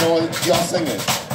know y'all singing.